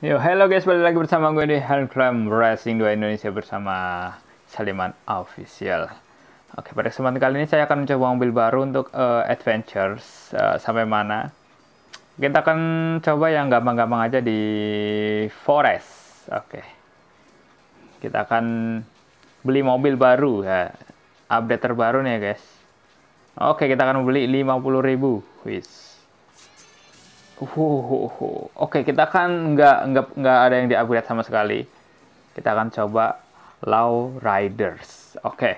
Yo, hello guys, balik lagi bersama gue di Helclam Racing 2 Indonesia bersama Saliman Official. Oke, pada kesempatan kali ini saya akan mencoba mobil baru untuk uh, adventures uh, sampai mana. Kita akan coba yang gampang-gampang aja di forest. Oke. Kita akan beli mobil baru ya. Update terbaru nih guys. Oke, kita akan beli 50.000. Wis. Oke, kita kan nggak nggak nggak ada yang di-upgrade sama sekali. Kita akan coba Low Riders. Oke.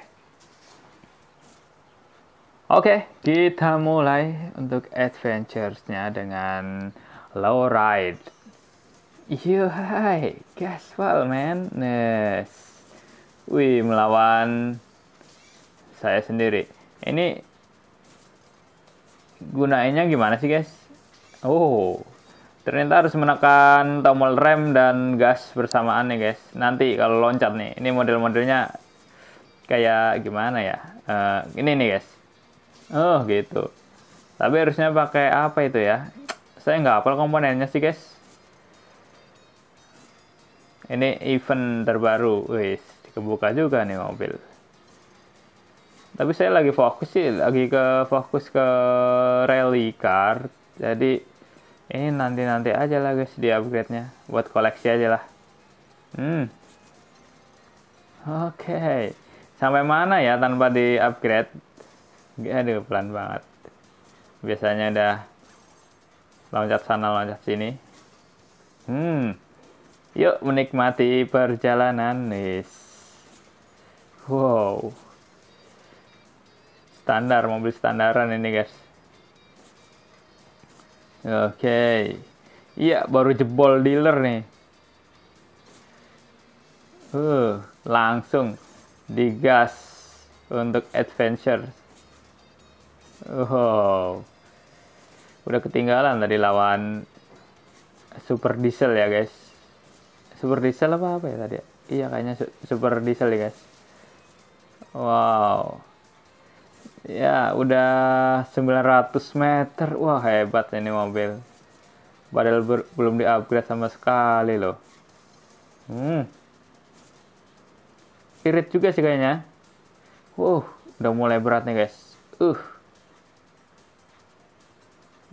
Oke, kita mulai untuk adventures-nya dengan Low Ride. Yo, hai, casual man. Yes. Wih, melawan saya sendiri. Ini gunainnya gimana sih, guys? Oh, ternyata harus menekan tombol rem dan gas bersamaan nih guys. Nanti kalau loncat nih, ini model-modelnya kayak gimana ya? Uh, ini nih guys. Oh gitu. Tapi harusnya pakai apa itu ya? Saya nggak hafal komponennya sih guys. Ini event terbaru, wis kebuka juga nih mobil. Tapi saya lagi fokus sih, lagi ke fokus ke rally car. Jadi ini nanti-nanti aja lah guys di upgrade-nya. Buat koleksi aja lah. Hmm. Oke. Okay. sampai mana ya tanpa di upgrade? Aduh pelan banget. Biasanya udah loncat sana loncat sini. Hmm. Yuk menikmati perjalanan nis. Wow. Standar mobil standaran ini guys Oke. Iya, baru jebol dealer nih. Uh, langsung digas untuk adventure. Oh. Udah ketinggalan tadi lawan Super Diesel ya, guys. Super Diesel apa apa ya tadi? Iya, kayaknya Super Diesel ya, guys. Wow. Ya, udah 900 meter. Wah, hebat ini mobil. Padahal belum di-upgrade sama sekali loh. Hmm. Irit juga sih kayaknya. Uh, udah mulai berat nih, guys. Uh.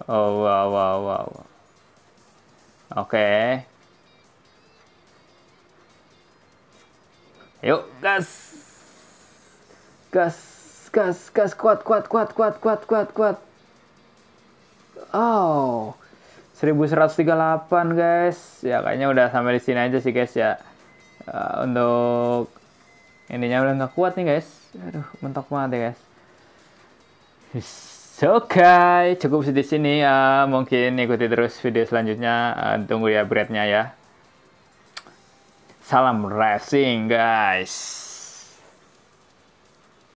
Oh, wow, wow, wow. Oke. Okay. Yuk, gas. Gas gas, gas, kuat, kuat, kuat, kuat, kuat, kuat, kuat. Oh, 1138 guys. Ya kayaknya udah sampai di sini aja sih guys ya. Uh, untuk ininya udah nggak kuat nih guys. Aduh, mentok banget ya guys. Oke, okay. cukup di sini ya. Uh, mungkin ikuti terus video selanjutnya. Uh, tunggu ya breadnya ya. Salam racing guys.